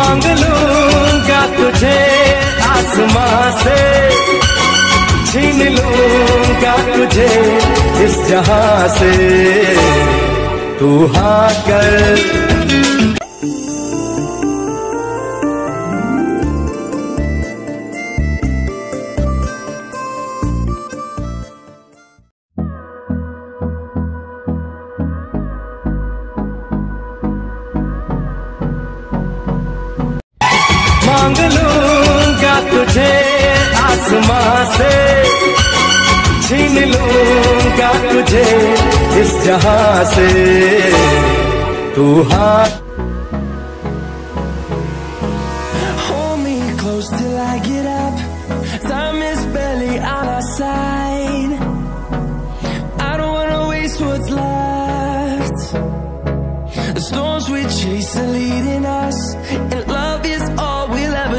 मांग लूँगा तुझे आसमां से। छीन लूँगा तुझे इस जहाँ से। तू हाँ कर मांग लूंगा तुझे आसमां से छीन लूंगा तुझे इस जहां से तू हाँ Hold me close till I get up. Time is barely on our side. I don't wanna waste what's left. The storms we chase are leading us,